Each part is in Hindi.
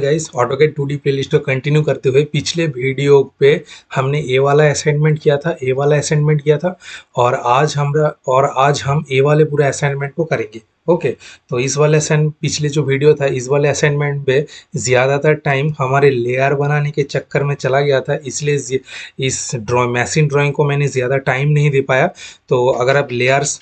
Guys AutoCAD two D playlist को कंटिन्यू करते हुए पिछले वीडियो पे हमने ए वाला असाइनमेंट किया था ए वाला असाइनमेंट किया था और आज हम और आज हम ए वाले पूरे असाइनमेंट को करेंगे ओके तो इस वाले असाइन पिछले जो वीडियो था, इस वाले असाइनमेंट पे ज़्यादातर टाइम हमारे लेयर बनाने के चक्कर में चला गया था, इसलिए इस ड्रॉ मैसिन ड्राइंग को मैंने ज़्यादा टाइम नहीं दे पाया। तो अगर आप लेयर्स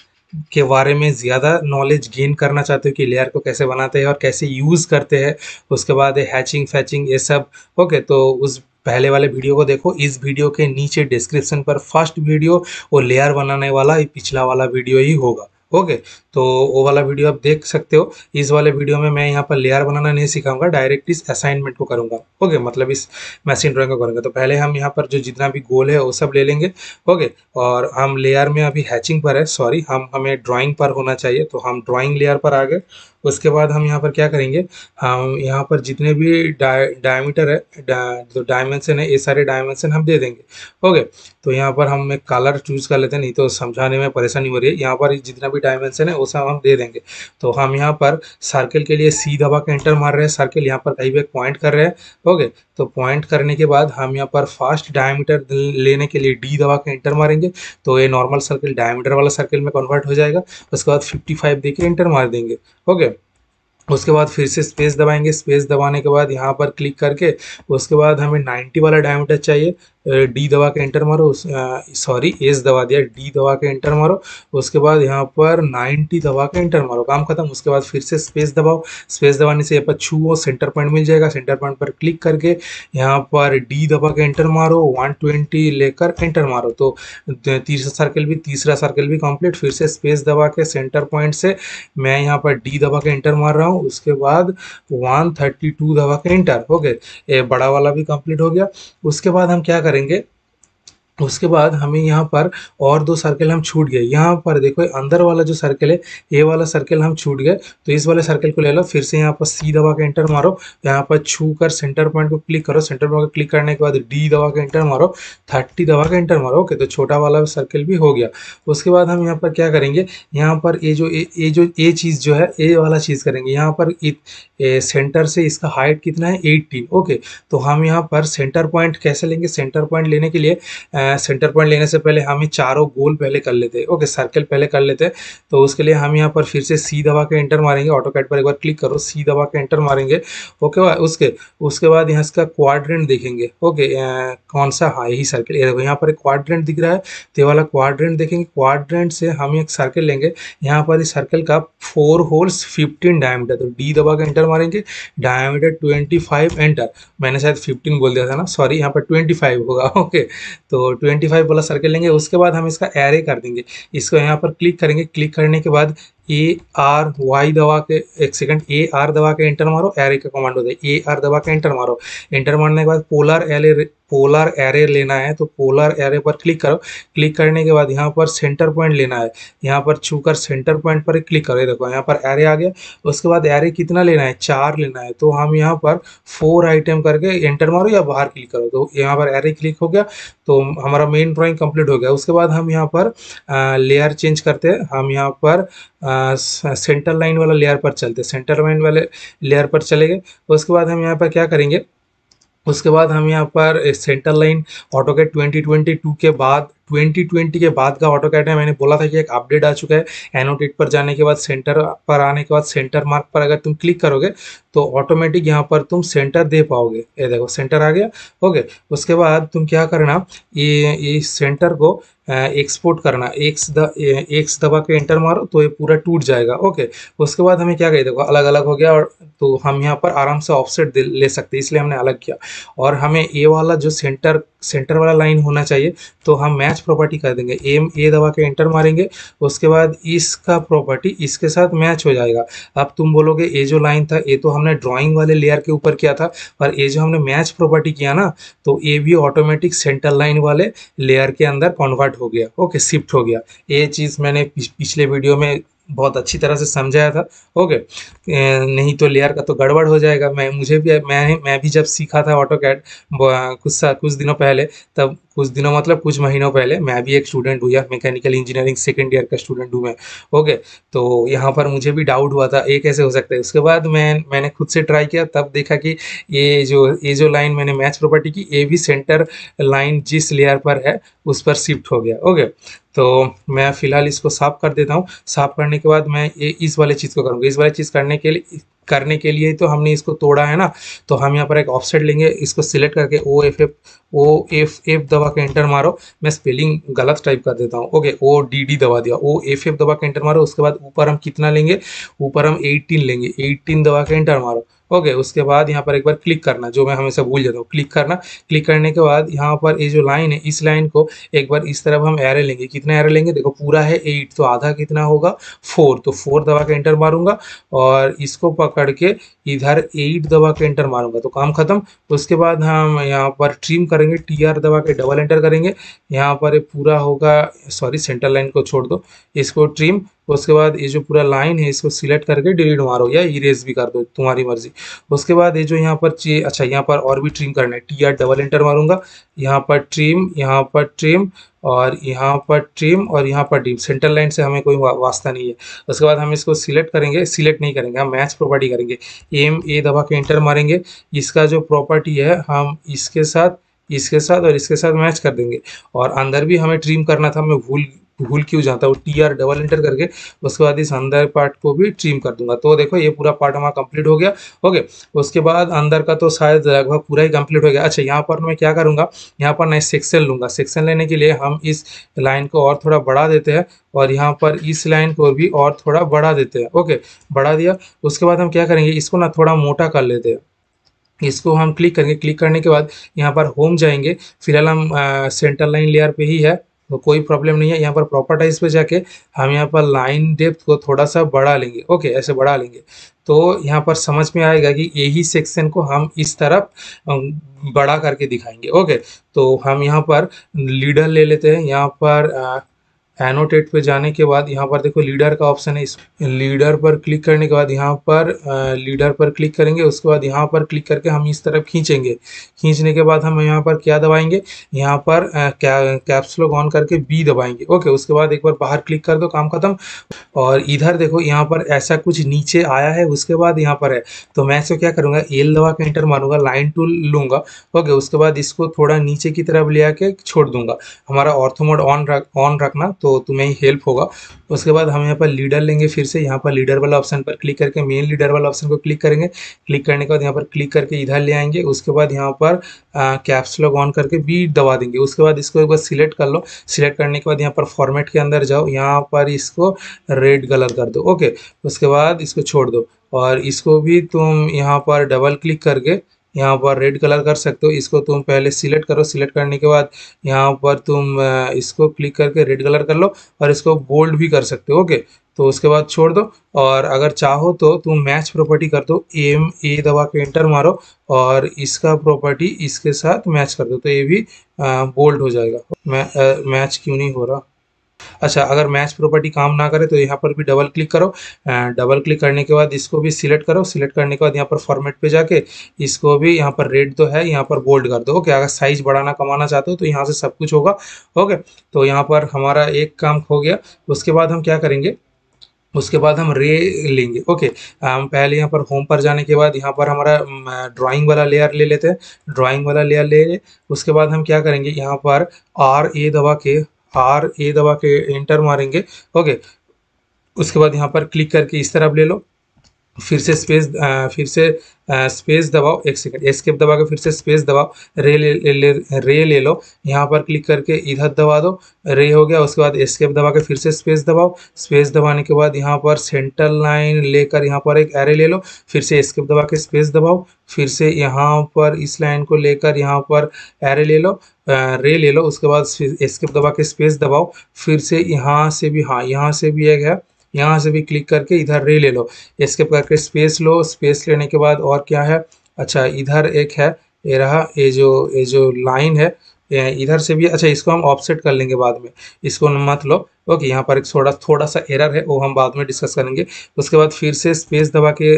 के बारे में ज़्यादा नॉलेज गेन करना चाहते हो कि लेयर को कैसे बनाते हैं और कैसे यूज़ करते हैं, उसके बाद हैचिंग फैचिंग ये सब। ओके तो उस पहले वाले वीडियो को देखो। इस वीडियो के नीचे डिस्क्रिप्शन पर फ़र्स्ट वीडियो और लेयर बनाने वाला पिछला वाला वीडियो ही होगा। ओके तो वो वाला वीडियो आप देख सकते हो। इस वाले वीडियो में मैं यहाँ पर लेयर बनाना नहीं सिखाऊँगा डायरेक्ट इस असाइनमेंट को करूँगा। ओके मतलब इस मशीन ड्राइंग को करूँगा। तो पहले हम यहाँ पर जो जितना भी गोल है, वो सब ले लेंगे। ओके, और हम लेयर में अभी हैचिंग पर है सॉरी हम, हमें ड्राइंग पर होना चाहिए तो हम ड्राइंग लेयर पर आ गए। उसके बाद हम यहाँ पर क्या करेंगे, हम यहाँ पर जितने भी डायमीटर है जो डायमेंशन है, ये सारे डायमेंशन हम दे देंगे। ओके तो यहाँ पर हम एक कलर चूज़ कर लेते हैं, नहीं तो समझाने में परेशानी हो रही है। यहाँ पर जितना भी डायमेंशन है वो सब हम दे देंगे। तो हम यहाँ पर सर्किल के लिए सी दबा के एंटर मार रहे हैं। सर्किल यहाँ पर कहीं भी पॉइंट कर रहे हैं ओके तो पॉइंट करने के बाद हम यहाँ पर फास्ट डायमीटर लेने के लिए डी दबा के एंटर मारेंगे। तो ये नॉर्मल सर्किल डायमीटर वाला सर्किल में कन्वर्ट हो जाएगा। उसके बाद 55 देके एंटर मार देंगे ओके उसके बाद फिर से स्पेस दबाएँगे। स्पेस दबाने के बाद यहाँ पर क्लिक करके उसके बाद हमें 90 वाला डायमीटर चाहिए। डी दबा के एंटर मारो सॉरी एस दबा दिया डी दबा के एंटर मारो, उसके बाद यहाँ पर 90 दबा के एंटर मारो। काम खत्म, उसके बाद फिर से स्पेस दबाओ। स्पेस दबाने से यहाँ पर छुओ सेंटर पॉइंट मिल जाएगा। सेंटर पॉइंट पर क्लिक करके यहाँ पर डी दबा के एंटर मारो 120 लेकर एंटर मारो। तो तीसरा सर्कल भी, तीसरा सर्कल भी कंप्लीट फिर से स्पेस दबा के सेंटर पॉइंट से मैं यहाँ पर डी दबा के एंटर मार रहा हूँ। उसके बाद वन दबा के एंटर ओके बड़ा वाला भी कंप्लीट हो गया। उसके बाद हम क्या करें करेंगे। उसके बाद हमें यहाँ पर और दो सर्कल हम छूट गए। यहाँ पर देखो अंदर वाला जो सर्कल है, ये वाला सर्कल हम छूट गए। तो इस वाले सर्कल को ले लो, फिर से यहाँ पर सी दबा के एंटर मारो। यहाँ पर छू कर सेंटर पॉइंट को क्लिक करो। सेंटर पॉइंट को क्लिक करने के बाद डी दबा के एंटर मारो। थर्टी दबा के एंटर मारो। ओके तो छोटा वाला सर्कल भी हो गया। उसके बाद हम यहाँ पर क्या करेंगे? यहाँ पर ये जो ये जो, ये चीज़ जो है, ये वाला चीज़ करेंगे। यहाँ पर सेंटर से इसका हाइट कितना है? एट्टीन ओके तो हम यहाँ पर सेंटर पॉइंट कैसे लेंगे? सेंटर पॉइंट लेने के लिए सेंटर पॉइंट लेने से पहले हम चारों गोल पहले कर लेते हैं। ओके सर्कल पहले कर लेते हैं। तो उसके लिए हम यहाँ पर फिर से सी दबा के एंटर मारेंगे। ऑटो कैट पर एक बार क्लिक करो सी दबा के एंटर मारेंगे। ओके उसके उसके बाद यहाँ इसका क्वाड्रेंट देखेंगे। ओके कौन सा? हाँ यही सर्कल ये यहाँ पर एक क्वाड्रेंट दिख रहा है। तो ये वाला क्वाड्रेंट देखेंगे। क्वाड्रेंट से हम एक सर्कल लेंगे। यहाँ पर इस सर्कल का फोर होल्स फिफ्टीन डायमीटर तो डी दबा के एंटर मारेंगे। डायमीटर ट्वेंटी फाइव एंटर मैंने शायद फिफ्टीन बोल दिया था ना? सॉरी यहाँ पर ट्वेंटी फाइव होगा। ओके तो ट्वेंटी फाइव वाला सर्कल लेंगे, उसके बाद हम इसका एरे कर देंगे। इसको यहाँ पर क्लिक करेंगे। क्लिक करने के बाद ए आर वाई दवा के, एक सेकंड ए आर दबा के एंटर मारो एरे का कमांड होता है ए आर दबा के एंटर मारो। एंटर मारने के बाद पोलर एरे पोलर एरे लेना है तो पोलर एरे पर क्लिक करो। क्लिक करने के बाद यहाँ पर सेंटर पॉइंट लेना है। यहाँ पर छूकर सेंटर पॉइंट पर क्लिक करो। देखो, यहाँ पर एरे आ गया। उसके बाद एरे कितना लेना है? चार लेना है। तो हम यहाँ पर फोर आइटम करके एंटर मारो या बाहर क्लिक करो। तो यहाँ पर एरे क्लिक हो गया। तो हमारा मेन ड्राइंग कंप्लीट हो गया। उसके बाद हम यहाँ पर लेयर चेंज करते हैं। हम यहाँ पर सेंटर लाइन वाला लेयर पर चलते सेंटर लाइन वाले लेयर पर चले गए। उसके बाद हम यहाँ पर क्या करेंगे? उसके बाद हम यहाँ पर centre line AutoCAD twenty twenty two के बाद 2020 के बाद का ऑटो कैट है। मैंने बोला था कि एक अपडेट आ चुका है। एनोटेट पर जाने के बाद सेंटर पर आने के बाद सेंटर मार्क पर अगर तुम क्लिक करोगे तो ऑटोमेटिक यहाँ पर तुम सेंटर दे पाओगे। ये देखो सेंटर आ गया। ओके उसके बाद तुम क्या करना, ये इस सेंटर को एक्सपोर्ट करना। एक्स द एक्स दबा के एंटर मारो तो ये पूरा टूट जाएगा। ओके उसके बाद हमें क्या कही देखो अलग अलग हो गया और तो हम यहाँ पर आराम से ऑफसेट ले सकते इसलिए हमने अलग किया। और हमें ये वाला जो सेंटर सेंटर वाला लाइन होना चाहिए तो हम मैच प्रॉपर्टी कर देंगे। एम ए दबा के एंटर मारेंगे, उसके बाद इसका प्रॉपर्टी इसके साथ मैच हो जाएगा। अब तुम बोलोगे, ये जो लाइन था, ये तो हमने ड्राइंग वाले लेयर के ऊपर किया था पर ये जो हमने मैच प्रॉपर्टी किया ना तो ये भी ऑटोमेटिक सेंटर लाइन वाले लेयर के अंदर कन्वर्ट हो गया। ओके शिफ्ट हो गया। ये चीज़ मैंने पिछले वीडियो में बहुत अच्छी तरह से समझाया था। ओके नहीं तो लेयर का तो गड़बड़ हो जाएगा। मैं, मुझे भी, मैं मैं भी जब सीखा था ऑटो कैड कुछ सा, कुछ दिनों पहले, तब कुछ दिनों मतलब कुछ महीनों पहले मैं भी एक स्टूडेंट हूँ या मैकेनिकल इंजीनियरिंग सेकेंड ईयर का स्टूडेंट हूँ मैं। ओके तो यहाँ पर मुझे भी डाउट हुआ था, ये कैसे हो सकता है? उसके बाद मैं, मैंने खुद से ट्राई किया, तब देखा कि ये जो ये जो लाइन मैंने मैच प्रॉपर्टी की, ये भी सेंटर लाइन जिस लेयर पर है, उस पर शिफ्ट हो गया। ओके तो मैं फ़िलहाल इसको साफ़ कर देता हूँ। साफ़ करने के बाद मैं ये इस वाले चीज़ को करूँगा। इस वाले चीज़ करने के लिए, करने के लिए तो हमने इसको तोड़ा है ना? तो हम यहाँ पर एक ऑफसेट लेंगे। इसको सिलेक्ट करके O F F O F F दबा के एंटर मारो। मैं स्पेलिंग गलत टाइप कर देता हूँ। ओके ओ डी डी दबा दिया। ओ एफ़ एफ़ दबा के एंटर मारो। उसके बाद ऊपर हम कितना लेंगे? ऊपर हम एटीन लेंगे। एटीन दबा के एंटर मारो। ओके उसके बाद यहाँ पर एक बार क्लिक करना, जो मैं हमेशा भूल जाता हूँ। क्लिक करना क्लिक करने के बाद यहाँ पर ये जो लाइन है, इस लाइन को एक बार इस तरफ़ हम एरे लेंगे। कितना एरे लेंगे? देखो, पूरा है एट तो आधा कितना होगा? फोर तो फोर दबा के एंटर मारूँगा और इसको पकड़ के इधर एट दबा के एंटर मारूँगा। तो काम खत्म। उसके बाद हम यहाँ पर ट्रिम करेंगे टी आर दबा के डबल एंटर करेंगे। यहाँ पर पूरा होगा सॉरी सेंटर लाइन को छोड़ दो। इसको ट्रिम उसके बाद ये जो पूरा लाइन है इसको सिलेक्ट करके डिलीट मारो या इरेज भी कर दो तुम्हारी मर्ज़ी। उसके बाद ये जो यहाँ पर अच्छा यहाँ पर और भी ट्रिम करना है। टी आर डबल एंटर मारूँगा। यहाँ पर ट्रिम यहाँ पर ट्रिम और यहाँ पर ट्रिम और यहाँ पर ट्रिम सेंटर लाइन से हमें कोई वा, वास्ता नहीं है। उसके बाद हम इसको सिलेक्ट करेंगे सिलेक्ट नहीं करेंगे। हम मैच प्रॉपर्टी करेंगे। एम ए दबा के एंटर मारेंगे। इसका जो प्रॉपर्टी है हम इसके साथ इसके साथ और इसके साथ मैच कर देंगे। और अंदर भी हमें ट्रिम करना था मैं भूल भूल क्यों जाता हूँ? टी आर डबल एंटर करके उसके बाद इस अंदर पार्ट को भी ट्रिम कर दूँगा। तो देखो, ये पूरा पार्ट हमारा कंप्लीट हो गया। ओके उसके बाद अंदर का तो शायद लगभग पूरा ही कंप्लीट हो गया। अच्छा यहाँ पर मैं क्या करूँगा? यहाँ पर मैं सेक्शन लूँगा। सेक्शन लेने के लिए हम इस लाइन को और थोड़ा बढ़ा देते हैं और यहाँ पर इस लाइन को भी और थोड़ा बढ़ा देते हैं। ओके बढ़ा दिया। उसके बाद हम क्या करेंगे? इसको ना थोड़ा मोटा कर लेते हैं। इसको हम क्लिक करेंगे। क्लिक करने के बाद यहाँ पर होम जाएँगे। फ़िलहाल हम सेंटर लाइन लेयर पे ही है। तो कोई प्रॉब्लम नहीं है। यहाँ पर प्रॉपर्टाइज पे जाके हम यहाँ पर लाइन डेप्थ को थोड़ा सा बढ़ा लेंगे। ओके ऐसे बढ़ा लेंगे। तो यहाँ पर समझ में आएगा कि यही सेक्शन को हम इस तरफ़ बड़ा करके दिखाएँगे। ओके तो हम यहाँ पर लीडर ले लेते हैं। यहाँ पर एनोटेट पे जाने के बाद यहाँ पर देखो लीडर का ऑप्शन है। इस लीडर पर क्लिक करने के बाद यहाँ पर लीडर पर क्लिक करेंगे। उसके बाद यहाँ पर क्लिक करके हम इस तरफ़ खींचेंगे। खींचने के बाद हम यहाँ पर क्या दबाएँगे? यहाँ पर कैप्सलोग ऑन करके बी दबाएँगे। ओके उसके बाद एक बार बाहर क्लिक कर दो, काम खत्म। और इधर देखो यहाँ पर ऐसा कुछ नीचे आया है, उसके बाद यहाँ पर है। तो मैं इसको क्या करूँगा? एल दबा के एंटर मारूँगा लाइन टूल लूँगा। ओके उसके बाद इसको थोड़ा नीचे की तरफ़ ले आके छोड़ दूँगा। हमारा ऑर्थोमोड ऑन रख ऑन रखना। तो तुम्हें हेल्प होगा। उसके बाद हम यहाँ पर लीडर लेंगे फिर से। यहाँ पर लीडर वाला ऑप्शन पर क्लिक करके मेन लीडर वाला ऑप्शन को क्लिक करेंगे। क्लिक करने के बाद यहाँ पर क्लिक करके इधर ले आएँगे। उसके बाद यहाँ पर कैप्स लॉग ऑन करके बी दबा देंगे। उसके बाद इसको एक बार सिलेक्ट कर लो। सिलेक्ट करने के बाद यहाँ पर फॉर्मेट के अंदर जाओ। यहाँ पर इसको रेड कलर कर दो। ओके उसके बाद इसको छोड़ दो। और इसको भी तुम यहाँ पर डबल क्लिक करके यहाँ पर रेड कलर कर सकते हो। इसको तुम पहले सिलेक्ट करो। सिलेक्ट करने के बाद यहाँ पर तुम इसको क्लिक करके रेड कलर कर लो और इसको बोल्ड भी कर सकते हो। ओके तो उसके बाद छोड़ दो और अगर चाहो तो तुम मैच प्रॉपर्टी कर दो। एम ए दबा के एंटर मारो और इसका प्रॉपर्टी इसके साथ मैच कर दो। तो ये भी बोल्ड हो जाएगा। मैच क्यों नहीं हो रहा? अच्छा अगर मैच प्रॉपर्टी काम ना करे तो यहाँ पर भी डबल क्लिक करो। डबल क्लिक करने के बाद इसको भी सिलेक्ट करो। सिलेक्ट करने के बाद यहाँ पर फॉर्मेट पे जाके इसको भी यहाँ पर रेड तो है, यहाँ पर बोल्ड कर दो। ओके अगर साइज़ बढ़ाना कमाना चाहते हो तो यहाँ से सब कुछ होगा। ओके तो यहाँ पर हमारा एक काम हो गया। उसके बाद हम क्या करेंगे? उसके बाद हम रे लेंगे। ओके हम पहले यहाँ पर होम पर जाने के बाद यहाँ पर हमारा ड्राइंग वाला लेयर ले लेते हैं। ड्राइंग वाला लेयर ले ले उसके बाद हम क्या करेंगे? यहाँ पर आर ए दबा के आर ए दबा के एंटर मारेंगे। ओके उसके बाद यहाँ पर क्लिक करके इस तरफ़ ले लो। फिर से स्पेस फिर से स्पेस दबाओ एक सेकंड एस्केप दबा के फिर से स्पेस दबाओ रे ले, ले, ले रे ले लो यहाँ पर क्लिक करके इधर दबा दो रे हो गया उसके बाद एस्केप दबा के फिर से स्पेस दबाओ स्पेस दबाने के बाद यहाँ पर सेंटर लाइन लेकर यहाँ पर एक एरे ले लो फिर से एस्केप दबा के स्पेस दबाओ फिर से यहाँ पर इस लाइन को लेकर यहाँ पर एरे ले लो रे ले लो उसके बाद एस्केप दबा के स्पेस दबाओ फिर से यहाँ से भी हाँ यहाँ से भी एक है यहाँ से भी क्लिक करके इधर रे ले लो। एस्केप करके स्पेस लो। स्पेस लेने के बाद और क्या है? अच्छा इधर एक है। ये रहा, ये जो ये जो लाइन है इधर से भी अच्छा इसको हम ऑफसेट कर लेंगे बाद में। इसको मत लो। ओके, यहाँ पर एक थोड़ा थोड़ा सा एरर है, वो हम बाद में डिस्कस करेंगे। उसके बाद फिर से स्पेस दबा के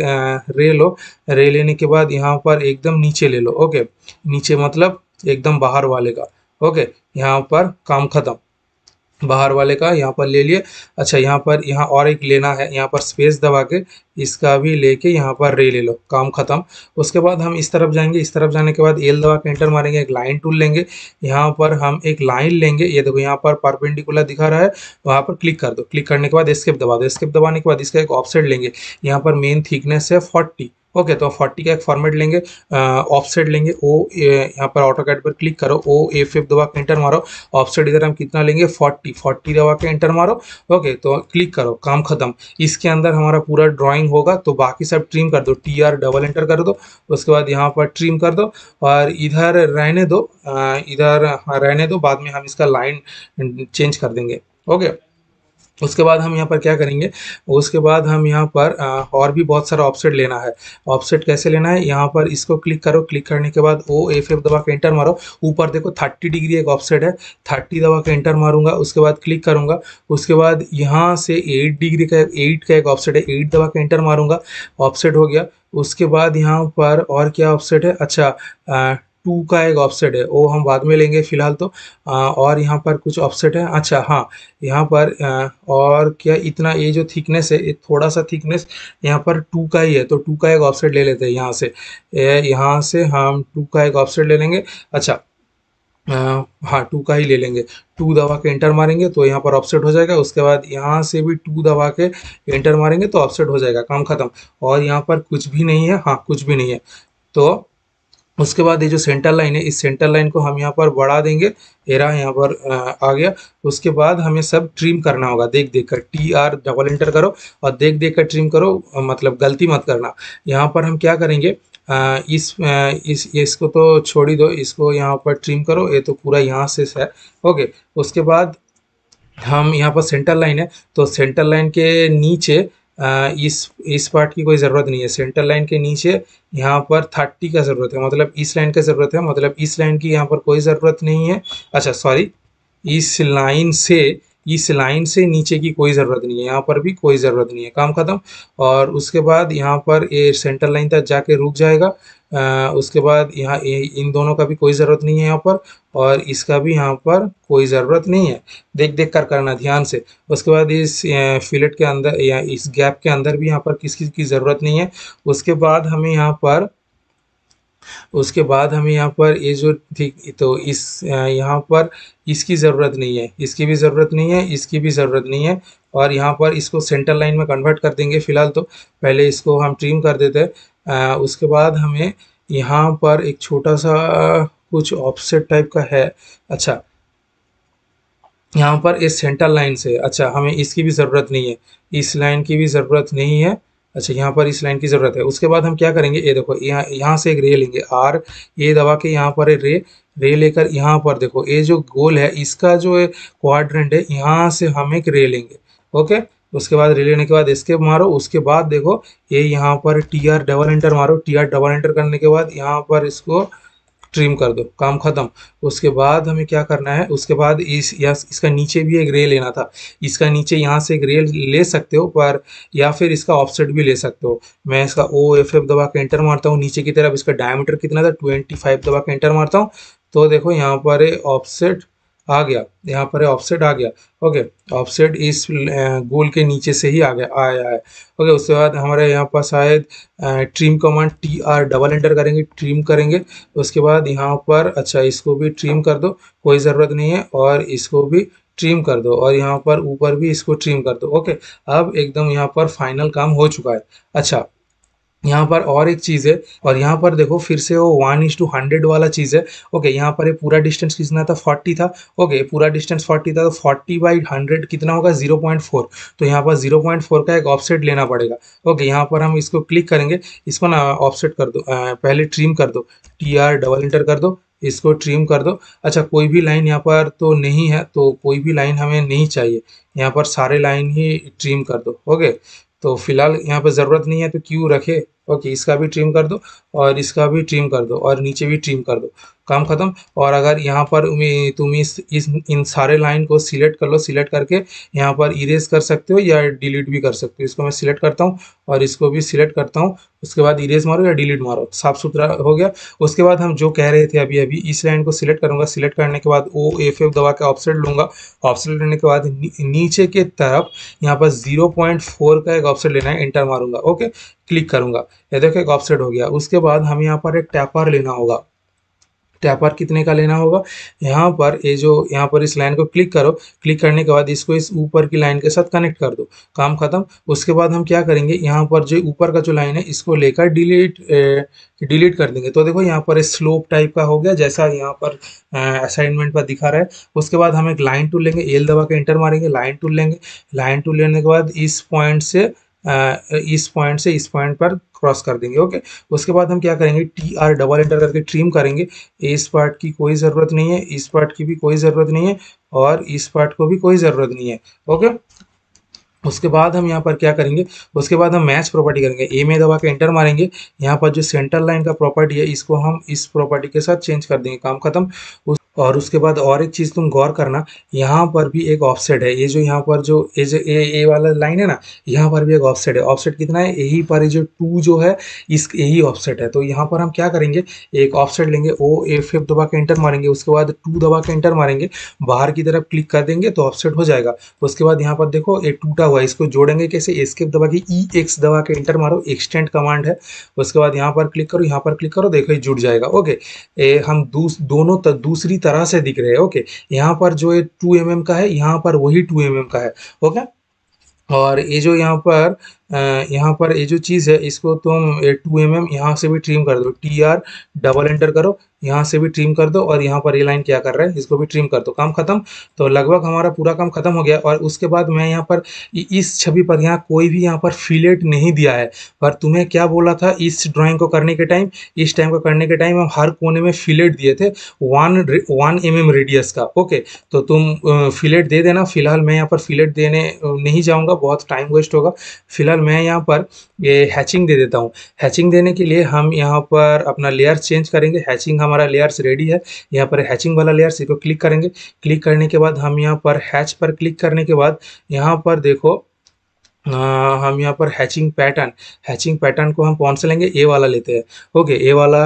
रे लो। रे लेने के बाद यहाँ पर एकदम नीचे ले लो। ओके, नीचे मतलब एकदम बाहर वाले का। ओके, यहाँ पर काम खत्म। बाहर वाले का, यहाँ पर ले लिए। अच्छा यहाँ पर, यहाँ और एक लेना है, यहाँ पर स्पेस दबा के, इसका भी लेके यहाँ पर रे ले लो, काम खत्म। उसके बाद हम इस तरफ़ जाएँगे, इस तरफ़ जाने के बाद एल दबा के एंटर मारेंगे, एक लाइन टूल लेंगे। यहाँ पर हम एक लाइन लेंगे, ये देखो, यहाँ पर परपेंडिकुलर दिखा रहा है, वहाँ पर क्लिक कर दो। क्लिक करने के बाद स्केप दबा दो। स्केप दबाने के बाद इसका एक ऑफसेट लेंगे। यहाँ पर मेन थिकनेस है फोर्टी ओके तो फोर्टी का एक फॉर्मेट लेंगे ऑफसेट लेंगे ओ यहाँ पर ऑटो कैट पर क्लिक करो ओ ए फिफ्थ दबा के एंटर मारो ऑफसेट इधर हम कितना लेंगे फोर्टी फोर्टी दबा के एंटर मारो ओके तो क्लिक करो काम खत्म। इसके अंदर हमारा पूरा ड्राइंग होगा तो बाकी सब ट्रिम कर दो टी आर डबल एंटर कर दो उसके बाद यहाँ पर ट्रिम कर दो और इधर रहने दो इधर हाँ, रहने दो बाद में हम इसका लाइन चेंज कर देंगे ओके? उसके बाद हम यहाँ पर क्या करेंगे? उसके बाद हम यहाँ पर और भी बहुत सारा ऑफसेट लेना है। ऑफसेट कैसे लेना है? यहाँ पर इसको क्लिक करो। क्लिक करने के बाद ओ एफ़ एफ़ दबा के एंटर मारो। ऊपर देखो थर्टी डिग्री एक ऑफसेट है। थर्टी दबा के एंटर मारूँगा। उसके बाद क्लिक करूँगा। उसके बाद यहाँ से एट डिग्री का एट का एक ऑफसेट है। एट दबा के एंटर मारूँगा। ऑफसेट हो गया। उसके बाद यहाँ पर और क्या ऑफसेट है? अच्छा टू का एक ऑफसेट है। वो हम बाद में लेंगे फ़िलहाल तो। आ, और यहाँ पर कुछ ऑफसेट है। अच्छा हाँ यहाँ पर आ, और क्या इतना ये जो थिकनेस है थोड़ा सा थिकनेस यहाँ पर टू का ही है। तो टू का एक ऑफसेट ले लेते हैं यहाँ से। यहाँ से हम टू का एक ऑफसेट ले लेंगे। अच्छा आ, हाँ टू का ही ले लेंगे। टू दबा के एंटर मारेंगे तो यहाँ पर ऑफसेट हो जाएगा। उसके बाद यहाँ से भी टू दबा के एंटर मारेंगे तो ऑफसेट हो जाएगा। काम खत्म। और यहाँ पर कुछ भी नहीं है। हाँ कुछ भी नहीं है। तो उसके बाद ये जो सेंटर लाइन है इस सेंटर लाइन को हम यहाँ पर बढ़ा देंगे। एरा यहाँ पर आ गया। उसके बाद हमें सब ट्रिम करना होगा। देख देख कर टी आर डबल एंटर करो और देख देख कर ट्रिम करो मतलब गलती मत करना। यहाँ पर हम क्या करेंगे? आ, इस आ, इस इसको तो छोड़ ही दो। इसको यहाँ पर ट्रिम करो। ये तो पूरा यहाँ से है। ओके। उसके बाद हम यहाँ पर सेंटर लाइन है। तो सेंटर लाइन के नीचे इस इस पार्ट की कोई ज़रूरत नहीं है। सेंटर लाइन के नीचे यहाँ पर थर्टी का ज़रूरत है। मतलब इस लाइन का ज़रूरत है। मतलब इस लाइन की यहाँ पर कोई ज़रूरत नहीं है। अच्छा सॉरी इस लाइन से इस लाइन से नीचे की कोई ज़रूरत नहीं है यहाँ पर भी कोई ज़रूरत नहीं है। काम ख़त्म। और उसके बाद यहाँ पर ये सेंटर लाइन तक जाके रुक जाएगा। आ, उसके बाद यहाँ इन दोनों का भी कोई ज़रूरत नहीं है यहाँ पर और इसका भी यहाँ पर कोई ज़रूरत नहीं है। देख देख कर करना ध्यान से। उसके बाद इस फिलेट के अंदर या इस गैप के अंदर भी यहाँ पर किसी की ज़रूरत नहीं है। उसके बाद हमें यहाँ पर उसके बाद हमें यहाँ पर ये जो थी तो इस यहाँ पर इसकी ज़रूरत नहीं है। इसकी भी ज़रूरत नहीं है, इसकी भी ज़रूरत नहीं है और यहाँ पर इसको सेंटर लाइन में कन्वर्ट कर देंगे फ़िलहाल तो। पहले इसको हम ट्रिम कर देते हैं। उसके बाद हमें यहाँ पर एक छोटा सा कुछ ऑफसेट टाइप का है। अच्छा यहाँ पर इस सेंटर लाइन से अच्छा हमें इसकी भी ज़रूरत नहीं है। इस लाइन की भी ज़रूरत नहीं है। अच्छा यहाँ पर इस लाइन की ज़रूरत है। उसके बाद हम क्या करेंगे? ये देखो, यहाँ यहाँ से एक रे लेंगे। आर ये दबा के यहाँ पर रे रे लेकर यहाँ पर देखो, ये जो गोल है, इसका जो क्वाड्रेंट है, यहाँ से हम एक रे लेंगे। ओके उसके बाद रे लेने के बाद इसके मारो, उसके बाद देखो, ये यहाँ पर टी आर डबल एंटर मारो। टी आर डबल एंटर करने के बाद यहाँ पर इसको ट्रिम कर दो, काम ख़त्म। उसके बाद हमें क्या करना है, उसके बाद इस, या इसका नीचे भी एक रे लेना था। इसका नीचे यहाँ से एक रे ले सकते हो पर, या फिर इसका ऑफसेट भी ले सकते हो। मैं इसका ओ एफ़ एफ़ दबा के एंटर मारता हूँ, नीचे की तरफ़ इसका डायमीटर कितना था ट्वेंटी फाइव दबा के एंटर मारता हूँ। तो देखो यहाँ पर ऑफसेट आ गया, यहाँ पर है ऑफसेट आ गया। ओके ऑफसेट इस गोल के नीचे से ही आ गया, आया है। ओके उसके बाद हमारे यहाँ पर शायद trim command T R double enter करेंगे ट्रिम करेंगे। उसके बाद यहाँ पर अच्छा इसको भी ट्रिम कर दो, कोई ज़रूरत नहीं है, और इसको भी ट्रिम कर दो, और यहाँ पर ऊपर भी इसको ट्रिम कर दो। ओके अब एकदम यहाँ पर फाइनल काम हो चुका है। अच्छा यहाँ पर और एक चीज़ है, और यहाँ पर देखो फिर से वो वन इज़ टू हंड्रेड वाला चीज़ है। ओके यहाँ पर ये पूरा डिस्टेंस कितना था? फोर्टी था। ओके पूरा डिस्टेंस फोर्टी था तो फोर्टी बाई हंड्रेड कितना होगा? ज़ीरो पॉइंट फोर तो यहाँ पर ज़ीरो पॉइंट फोर का एक ऑफसेट लेना पड़ेगा। ओके यहाँ पर हम इसको क्लिक करेंगे। इसको ना ऑफसेट कर दो। पहले ट्रिम कर दो। टी आर डबल इंटर कर दो। इसको ट्रिम कर दो। अच्छा कोई भी लाइन यहाँ पर तो नहीं है तो कोई भी लाइन हमें नहीं चाहिए। यहाँ पर सारे लाइन ही ट्रिम कर दो। ओके तो फ़िलहाल यहाँ पर ज़रूरत नहीं है तो क्यों रखे? ओके, इसका भी ट्रिम कर दो और इसका भी ट्रिम कर दो और नीचे भी ट्रिम कर दो। काम खत्म। और अगर यहाँ पर तुम इस इस, इन सारे लाइन को सिलेक्ट कर लो सिलेक्ट करके यहाँ पर इरेज कर सकते हो या डिलीट भी कर सकते हो। इसको मैं सिलेक्ट करता हूँ और इसको भी सिलेक्ट करता हूँ। उसके बाद इरेज मारो या डिलीट मारो। साफ़ सुथरा हो गया। उसके बाद हम जो कह रहे थे अभी अभी इस लाइन को सिलेक्ट करूँगा। सिलेक्ट करने के बाद ओ एफ़ एफ़ दबा के ऑफसेट लूँगा। ऑफसेट लेने के बाद नीचे के तरफ़ यहाँ पर ज़ीरो पॉइंट फोर का एक ऑफसेट लेना है। इंटर मारूँगा। ओके क्लिक करूँगा। ये देखो एक ऑफसेट हो गया। उसके बाद हम यहाँ पर एक टैपर लेना होगा। टैपर कितने का लेना होगा? यहाँ पर ये जो, यहाँ पर इस लाइन को क्लिक करो। क्लिक करने के बाद इसको इस ऊपर की लाइन के साथ कनेक्ट कर दो। काम खत्म। उसके बाद हम क्या करेंगे? यहाँ पर जो ऊपर का जो लाइन है, इसको लेकर डिलीट डिलीट कर देंगे। तो देखो, यहाँ पर स्लोप टाइप का हो गया, जैसा यहाँ पर असाइनमेंट पर दिखा रहा है। उसके बाद हम एक लाइन टूल लेंगे। एल दबा के इंटर मारेंगे। लाइन टूल लेंगे। लाइन टूल लेने के बाद इस पॉइंट से इस पॉइंट से इस पॉइंट पर क्रॉस कर देंगे ओके उसके बाद हम क्या करेंगे? टी आर डबल एंटर करके ट्रिम करेंगे। इस पार्ट की कोई ज़रूरत नहीं है, इस पार्ट की भी कोई ज़रूरत नहीं है और इस पार्ट को भी कोई ज़रूरत नहीं है ओके उसके बाद हम यहाँ पर क्या करेंगे? उसके बाद हम मैच प्रॉपर्टी करेंगे। ए में दबा के एंटर मारेंगे। यहाँ पर जो सेंटर लाइन का प्रॉपर्टी है, इसको हम इस प्रॉपर्टी के साथ चेंज कर देंगे। काम खत्म। उस और उसके बाद और एक चीज़ तुम गौर करना यहाँ पर भी एक ऑफसेट है। ये जो यहाँ पर जो ये जो ए, ए वाला लाइन है ना यहाँ पर भी एक ऑफसेट है। ऑफसेट कितना है? यही पर ये जो टू जो है इस यही ऑफसेट है। तो यहाँ पर हम क्या करेंगे? एक ऑफसेट लेंगे ओ एफ़ एफ़ दबा के एंटर मारेंगे। उसके बाद टू दबा के एंटर मारेंगे। बाहर की तरफ़ क्लिक कर देंगे तो ऑफसेट हो जाएगा। उसके बाद यहाँ पर देखो एक टूटा हुआ है। इसको जोड़ेंगे कैसे? एस्केप दबा के ई एक्स दबा के एंटर मारो। एक्सटेंड कमांड है। उसके बाद यहाँ पर क्लिक करो यहाँ पर क्लिक करो देखो ये जुड़ जाएगा। ओके ए, हम दूस, दोनों दूसरी तरह से दिख रहे हैं। ओके, यहाँ पर जो ये टू एम mm का है, यहाँ पर वही टू एम mm का है। ओके, और ये जो यहाँ पर यहाँ पर ये जो चीज़ है, इसको तुम टू एम एम यहाँ से भी ट्रिम कर दो। टी आर डबल एंटर करो। यहाँ से भी ट्रिम कर दो और यहाँ पर ये लाइन क्या कर रहा है, इसको भी ट्रिम कर दो। काम खत्म? तो लगभग हमारा पूरा काम खत्म हो गया और उसके बाद मैं यहाँ पर इस छवि पर यहाँ कोई भी यहाँ पर फिलेट नहीं दिया है। पर तुम्हें क्या बोला था इस ड्राइंग को करने के टाइम इस टाइम को करने के टाइम हम हर कोने में फिलेट दिए थे one one M M radius का ओके तो तुम फिलेट दे देना। फ़िलहाल मैं यहाँ पर फिलेट देने नहीं जाऊँगा, बहुत टाइम वेस्ट होगा। फ़िलहाल मैं यहाँ पर ये हैचिंग दे देता हूँ। हैचिंग देने के लिए हम यहाँ पर अपना लेयर चेंज करेंगे। हैचिंग हमारा लेयर्स रेडी है। यहाँ पर हैचिंग वाला लेयर्स इसको क्लिक करेंगे। क्लिक करने के बाद हम यहाँ पर हैच पर क्लिक करने के बाद यहाँ पर देखो हम यहाँ पर हैचिंग पैटर्न हैचिंग पैटर्न को हम कौन सा लेंगे? ए वाला लेते हैं। ओके ए वाला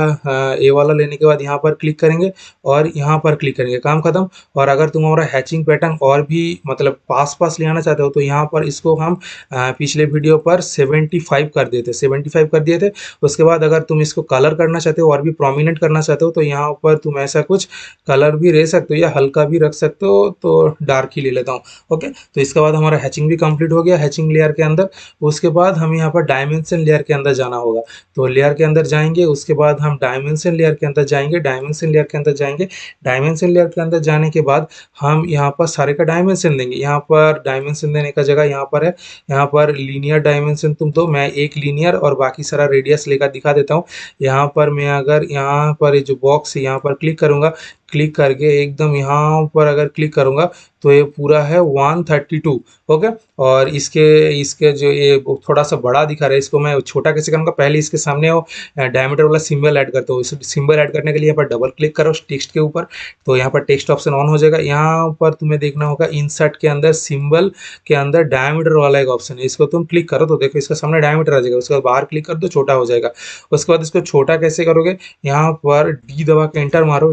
ए वाला लेने के बाद यहाँ पर क्लिक करेंगे और यहाँ पर क्लिक करेंगे। काम खत्म। और अगर तुम हमारा हैचिंग पैटर्न और भी मतलब पास पास ले आना चाहते हो तो यहाँ पर इसको हम पिछले वीडियो पर 75 कर देते 75 कर दिए थे। उसके बाद अगर तुम इसको कलर करना चाहते हो और भी प्रोमिनेंट करना चाहते हो तो यहाँ पर तुम ऐसा कुछ कलर भी रह सकते हो या हल्का भी रख सकते हो तो डार्क ही ले लेता हूँ। ओके तो इसके बाद हमारा हैचिंग भी कंप्लीट हो गया। हैचिंग लेयर लेयर के अंदर, उसके बाद हम यहाँ पर डायमेंशन लेयर के अंदर जाना होगा। तो लेयर के अंदर जाएँगे, उसके बाद हम डायमेंशन लेयर के अंदर जाएँगे डायमेंशन लेयर के अंदर जाएँगे। डायमेंशन लेयर के अंदर जाने के बाद हम यहाँ पर सारे का डायमेंशन देंगे यहाँ पर डायमेंशन देने का जगह यहाँ पर है। यहाँ पर लीनियर डायमेंशन तुम दो, मैं एक लीनियर और बाकी सारा रेडियस लेकर दिखा देता हूँ। यहाँ पर मैं अगर यहाँ पर जो बॉक्स है, यहाँ पर क्लिक करूँगा क्लिक करके एकदम यहाँ पर अगर क्लिक करूँगा तो ये पूरा है 132 ओके? और इसके इसके जो ये थोड़ा सा बड़ा दिखा रहा है, इसको मैं छोटा कैसे करूँगा? पहले इसके सामने वो डायमीटर वाला सिंबल ऐड करता हूँ। सिंबल ऐड करने के लिए यहाँ पर डबल क्लिक करो टेक्स्ट के ऊपर तो यहाँ पर टेक्स्ट ऑप्शन ऑन हो जाएगा। यहाँ पर तुम्हें देखना होगा इंसर्ट के अंदर सिंबल के अंदर डायमीटर वाला एक ऑप्शन है। इसको तुम क्लिक करो तो देखो, इसका सामने डायमीटर आ जाएगा। उसके बाद बाहर क्लिक कर दो, छोटा हो जाएगा। उसके बाद इसको छोटा कैसे करोगे? यहाँ पर डी दबा के एंटर मारो।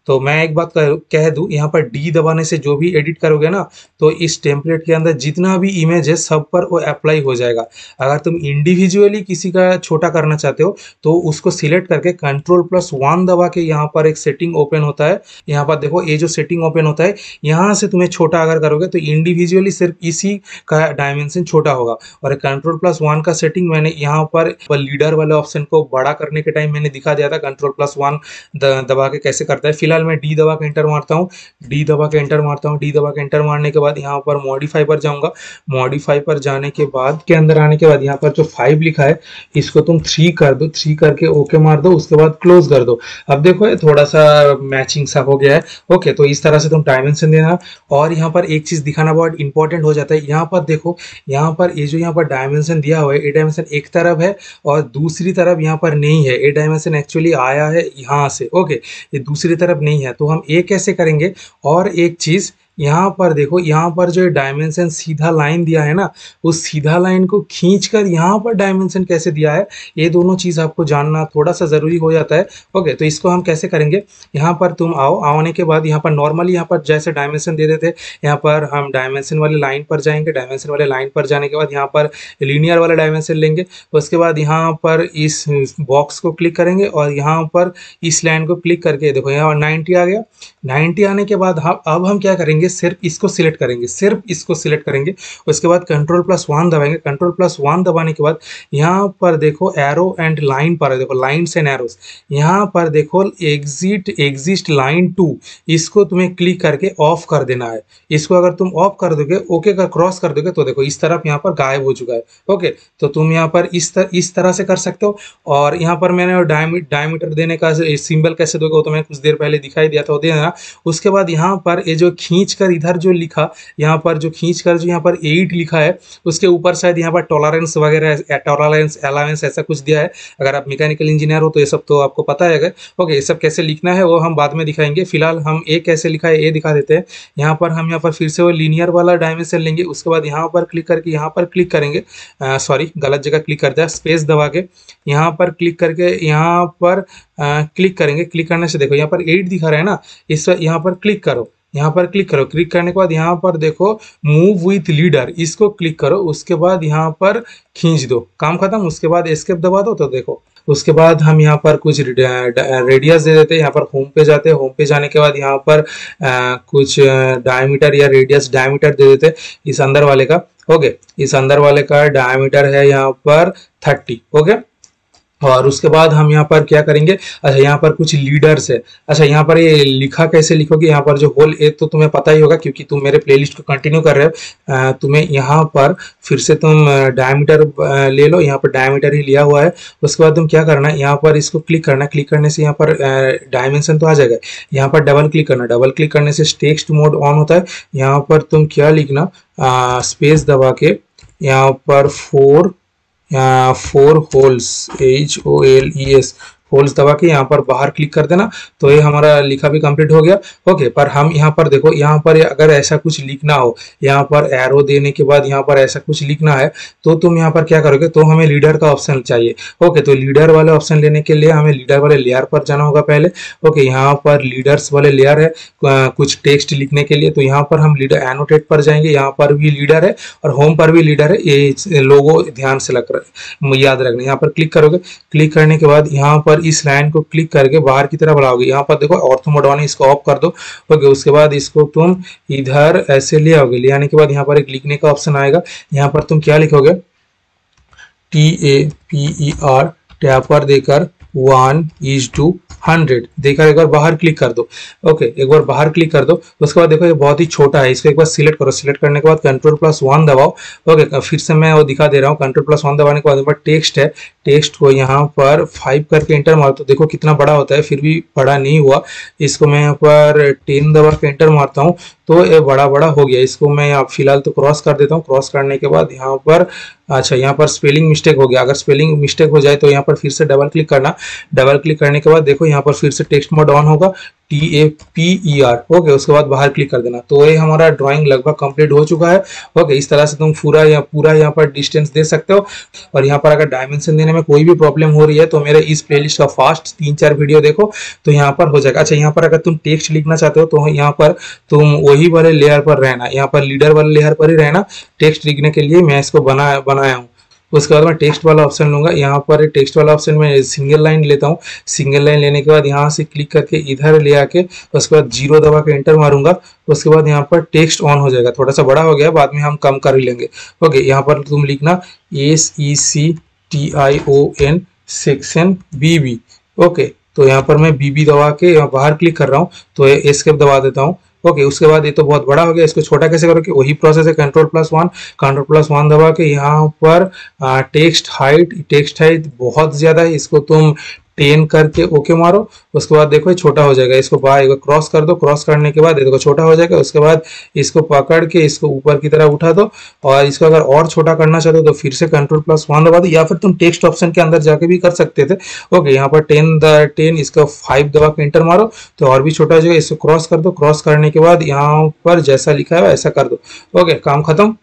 तो मैं एक बात कह दूँ, यहाँ पर डी दबाने से जो भी एडिट करोगे ना तो इस टेम्पलेट के अंदर जितना भी इमेज है, सब पर वो अप्लाई हो जाएगा। अगर तुम इंडिविजुअली किसी का छोटा करना चाहते हो तो उसको सिलेक्ट करके कंट्रोल प्लस वन दबा के यहाँ पर एक सेटिंग ओपन होता है। यहाँ पर देखो, ये जो सेटिंग ओपन होता है, यहाँ से तुम्हें छोटा अगर करोगे तो इंडिविजुअली सिर्फ़ इसी का डायमेंशन छोटा होगा। और कंट्रोल प्लस वन का सेटिंग मैंने यहाँ पर लीडर वाले ऑप्शन को बड़ा करने के टाइम मैंने दिखा दिया था। कंट्रोल प्लस वन दबा के कैसे करता है। मैं डी दबा के एंटर मारता हूँ। डी दबा के एंटर मारता हूँ। डी दबा के एंटर मारने के बाद यहाँ पर मॉडिफाई पर जाऊँगा। मॉडिफाई पर जाने के बाद, के अंदर आने के बाद यहाँ पर जो फाइव लिखा है, इसको तुम थ्री कर दो। थ्री करके ओके मार दो। उसके बाद क्लोज कर दो। अब देखो ये थोड़ा सा मैचिंग सा हो गया है। ओके तो इस तरह से तुम डायमेंशन देना। और यहाँ पर एक चीज़ दिखाना बहुत इंपॉर्टेंट हो जाता है। यहाँ पर देखो, यहाँ पर ये जो यहाँ पर डायमेंशन दिया हुआ है, ये डायमेंशन एक तरफ़ है और दूसरी तरफ़ यहाँ पर नहीं है। ये डायमेंशन एक्चुअली आया है यहाँ से। ओके ये दूसरी तरफ़ नहीं है तो हम ए कैसे करेंगे? और एक चीज़ यहाँ पर देखो यहाँ पर जो डायमेंशन सीधा लाइन दिया है ना उस सीधा लाइन को खींच कर यहाँ पर डायमेंशन कैसे दिया है ये दोनों चीज़ आपको जानना थोड़ा सा ज़रूरी हो जाता है ओके तो इसको हम कैसे करेंगे यहाँ पर तुम आओ आने के बाद यहाँ पर नॉर्मली यहाँ पर जैसे डायमेंशन दे देते यहाँ पर हम डायमेंशन वाले लाइन पर जाएँगे डायमेंशन वाले लाइन पर जाने के बाद यहाँ पर लीनियर वाला डायमेंशन लेंगे उसके बाद यहाँ पर इस बॉक्स को क्लिक करेंगे और यहाँ पर इस लाइन को क्लिक करके देखो यहाँ नाइन्टी आ गया नाइन्टी आने के बाद हम अब हम क्या करेंगे सिर्फ़ इसको सिलेक्ट करेंगे सिर्फ़ इसको सिलेक्ट करेंगे। उसके बाद कंट्रोल प्लस वन दबाएँगे। कंट्रोल प्लस वन दबाने के बाद यहाँ पर देखो एरो एंड लाइन पर देखो लाइन्स एंड एरोस यहाँ पर देखो एग्जिट एग्जिस्ट लाइन टू इसको तुम्हें क्लिक करके ऑफ़ कर देना है। इसको अगर तुम ऑफ़ कर दोगे ओके का क्रॉस कर दोगे तो देखो इस तरफ़ यहाँ पर गायब हो चुका है। ओके तो तुम यहाँ पर इस तर, इस तरह से कर सकते हो। और यहाँ पर मैंने डायमीटर देने का सिंबल कैसे दोगे वो तो मैं कुछ देर पहले दिखाई दिया था देना। उसके बाद यहाँ पर ये जो खींच कर इधर जो लिखा यहाँ पर जो खींच कर जो यहाँ पर एट लिखा है उसके ऊपर शायद यहाँ पर टॉलरेंस वगैरह टॉलरेंस अलावेंस ऐसा कुछ दिया है अगर आप मैकेनिकल इंजीनियर हो तो ये सब तो आपको पता है अगर ओके ये सब कैसे लिखना है वो हम बाद में दिखाएँगे फ़िलहाल हम ए कैसे लिखा है ये दिखा देते हैं यहाँ पर हम यहाँ पर फिर से वो लीनियर वाला डायमेंशन लेंगे उसके बाद यहाँ पर क्लिक करके यहाँ पर क्लिक करेंगे सॉरी गलत जगह क्लिक करते हैं स्पेस दबा के यहाँ पर क्लिक करके यहाँ पर क्लिक करेंगे क्लिक करने से देखो यहाँ पर एट दिखा रहा है ना इस यहाँ पर क्लिक करो यहाँ पर क्लिक करो। क्लिक करने के बाद यहाँ पर देखो मूव विथ लीडर इसको क्लिक करो उसके बाद यहाँ पर खींच दो। काम खत्म उसके बाद एस्केप दबा दो तो देखो। उसके बाद हम यहाँ पर कुछ रेडियस दे देते हैं। यहाँ पर होम पे जाते हैं। होम पे जाने के बाद यहाँ पर आ, कुछ डायमीटर या रेडियस डायमीटर दे देते इस अंदर वाले का। ओके इस अंदर वाले का डायमीटर है यहाँ पर थर्टी ओके और उसके बाद हम यहाँ पर क्या करेंगे अच्छा यहाँ पर कुछ लीडर्स है अच्छा यहाँ पर ये लिखा कैसे लिखोगे यहाँ पर जो होल ए तो तुम्हें पता ही होगा क्योंकि तुम मेरे प्लेलिस्ट को कंटिन्यू कर रहे हो तुम्हें यहाँ पर फिर से तुम डायमीटर ले लो यहाँ पर डायमीटर ही लिया हुआ है उसके बाद तुम क्या करना है यहाँ पर इसको क्लिक करना क्लिक करने से यहाँ पर डायमेंशन तो आ जाएगा यहाँ पर डबल क्लिक करना डबल क्लिक करने से टेक्स्ट मोड ऑन होता है यहाँ पर तुम क्या लिखना स्पेस दबा के यहाँ पर four uh, four holes. H O L E S. Holes दबा के यहाँ पर बाहर क्लिक कर देना तो ये हमारा लिखा भी कंप्लीट हो गया ओके पर हम यहाँ पर देखो यहाँ पर अगर ऐसा कुछ लिखना हो यहाँ पर एरो देने के बाद यहाँ पर ऐसा कुछ लिखना है तो तुम यहाँ पर क्या करोगे तो हमें लीडर का ऑप्शन चाहिए ओके तो लीडर वाले ऑप्शन लेने के लिए हमें लीडर वाले लेयर पर जाना होगा पहले ओके यहाँ पर लीडर्स वाले लेयर है कुछ टेक्स्ट लिखने के लिए तो यहाँ पर हम लीडर एनोटेट पर जाएँगे यहाँ पर भी लीडर है और होम पर भी लीडर है ये लोगो ध्यान से लग रहा है याद रखना यहाँ पर क्लिक करोगे क्लिक करने के बाद यहाँ पर इस लाइन को क्लिक करके बाहर की तरफ़ बढ़ाओगे। यहाँ पर देखो ऑर्थोमोडॉन इसको ऑफ़ कर दो। ओके, उसके बाद इसको तुम इधर ऐसे ले आओगे। ले आने के बाद यहाँ पर एक लिखने का ऑप्शन आएगा। यहाँ पर तुम क्या लिखोगे? T A P E R taper देकर वन इज़ टू हंड्रेड देखा, एक बार बाहर क्लिक कर दो। ओके एक बार बाहर क्लिक कर दो। उसके बाद देखो, ये बहुत ही छोटा है। इसको एक बार सिलेक्ट करो। सिलेक्ट करने के बाद कंट्रोल प्लस वन दबाओ। ओके फिर से मैं वो दिखा दे रहा हूँ। कंट्रोल प्लस वन दबाने के बाद टेक्स्ट है। टेक्स्ट को यहाँ पर फाइव करके इंटर मार तो देखो, कितना बड़ा होता है। फिर भी बड़ा नहीं हुआ। इसको मैं यहाँ पर टेन दबा के इंटर मारता हूँ। तो ये बड़ा बड़ा हो गया। इसको मैं आप फ़िलहाल तो क्रॉस कर देता हूँ। क्रॉस करने के बाद यहाँ पर अच्छा यहाँ पर स्पेलिंग मिस्टेक हो गया। अगर स्पेलिंग मिस्टेक हो जाए तो यहाँ पर फिर से डबल क्लिक करना। डबल क्लिक करने के बाद देखो यहाँ पर फिर से टेक्स्ट मोड ऑन होगा। T A P E R okay उसके बाद बाहर क्लिक कर देना। तो ये हमारा ड्राइंग लगभग कंप्लीट हो चुका है ओके इस तरह से तुम पूरा या पूरा यहाँ पर डिस्टेंस दे सकते हो। और यहाँ पर अगर डायमेंशन देने में कोई भी प्रॉब्लम हो रही है तो मेरे इस प्लेलिस्ट का फास्ट तीन चार वीडियो देखो तो यहाँ पर हो जाएगा। अच्छा यहाँ पर अगर तुम टेक्स्ट लिखना चाहते हो तो यहाँ पर तुम वही वाले लेयर पर रहना, यहाँ पर लीडर वाले लेयर पर ही रहना। टेक्स्ट लिखने के लिए मैं इसको बना, बनाया हूँ। उसके बाद मैं टेक्स्ट वाला ऑप्शन लूँगा। यहाँ पर टेक्स्ट वाला ऑप्शन में सिंगल लाइन लेता हूँ। सिंगल लाइन लेने के बाद यहाँ से क्लिक करके इधर ले आके उसके बाद ज़ीरो दबा के एंटर मारूँगा। उसके बाद यहाँ पर टेक्स्ट ऑन हो जाएगा। थोड़ा सा बड़ा हो गया, बाद में हम कम कर ही लेंगे। ओके, यहाँ पर तुम लिखना S E C T I O N section B B okay तो यहाँ पर मैं बीबी दबा के बाहर क्लिक कर रहा हूँ। तो एस्केप दबा देता हूँ। ओके उसके बाद ये तो बहुत बड़ा हो गया। इसको छोटा कैसे करोगे? वही प्रोसेस है control plus one control plus one दबा के यहाँ पर टेक्स्ट हाइट टेक्स्ट हाइट बहुत ज़्यादा है। इसको तुम टेन करके ओके मारो, उसके बाद देखो ये छोटा हो जाएगा, इसको बाहर क्रॉस कर दो क्रॉस करने के बाद देखो छोटा हो जाएगा, उसके बाद इसको पकड़ के इसको ऊपर की तरह उठा दो और इसको अगर और छोटा करना चाहते हो तो फिर से कंट्रोल प्लस वन दबा दो, या फिर तुम टेक्स्ट ऑप्शन के अंदर जाके भी कर सकते थे। ओके यहाँ पर टेन टेन इसका फाइव दबा के इंटर मारो तो और भी छोटा हो जाएगा, इसको क्रॉस कर दो क्रॉस करने के बाद यहाँ पर जैसा लिखा है ऐसा कर दो। ओके काम खत्म।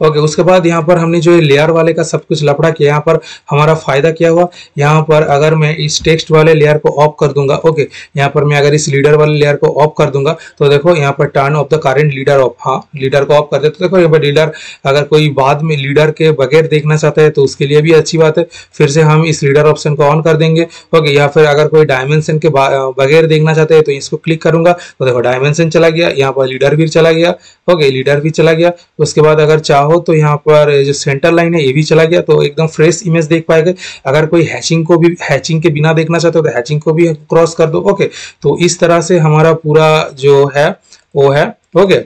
ओके उसके बाद यहाँ पर हमने जो लेयर वाले का सब कुछ लपड़ा किया, यहाँ पर हमारा फ़ायदा क्या हुआ? यहाँ पर अगर मैं इस टेक्स्ट वाले लेयर को ऑफ़ कर दूँगा ओके यहाँ पर मैं अगर इस लीडर वाले लेयर को ऑफ़ कर दूँगा तो देखो यहाँ पर turn off the current leader off हाँ लीडर को ऑफ़ कर दे तो देखो यहाँ पर लीडर अगर कोई बाद में लीडर के बगैर देखना चाहता है तो उसके लिए भी अच्छी बात है। फिर से हम इस लीडर ऑप्शन को ऑन कर देंगे ओके या फिर अगर कोई डायमेंशन के बगैर देखना चाहते हैं तो इसको क्लिक करूँगा तो देखो डायमेंशन चला गया, यहाँ पर लीडर भी चला गया ओके लीडर भी चला गया। उसके बाद अगर चाहो तो यहाँ पर जो सेंटर लाइन है, ये भी चला गया। तो एकदम फ्रेश इमेज देख पाएगा अगर कोई हैचिंग को भी हैचिंग के बिना देखना चाहते हो तो हैचिंग को भी क्रॉस कर दो। ओके तो इस तरह से हमारा पूरा जो है, वो है। ओके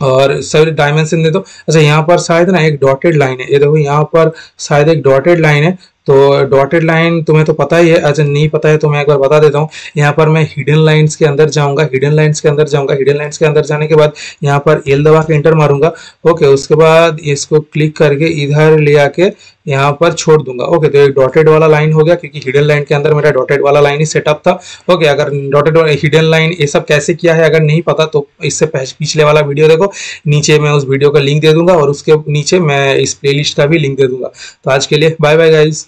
और सर डायमेंशन दे दो। अच्छा यहाँ पर शायद ना एक डॉटेड लाइन है। ये देखो, यहाँ पर शायद एक डॉटेड लाइन है। तो डॉटेड लाइन तुम्हें तो पता ही है अच्छा नहीं पता है तो मैं एक बार बता देता हूँ। यहाँ पर मैं हिडन लाइंस के अंदर जाऊँगा हिडन लाइंस के अंदर जाऊँगा हिडन लाइंस के अंदर जाने के बाद यहाँ पर एल दबा के एंटर मारूँगा। ओके उसके बाद इसको क्लिक करके इधर ले आके यहाँ पर छोड़ दूँगा। ओके तो एक डॉटेड वाला लाइन हो गया, क्योंकि हिडन लाइन के अंदर मेरा डॉटेड वाला लाइन ही सेटअप था। ओके अगर डॉटेड हिडन लाइन ये सब कैसे किया है, अगर नहीं पता तो इससे पिछले वाला वीडियो देखो। नीचे मैं उस वीडियो का लिंक दे दूँगा और उसके नीचे मैं इस प्लेलिस्ट का भी लिंक दे दूँगा। तो आज के लिए बाय बाय गाइज़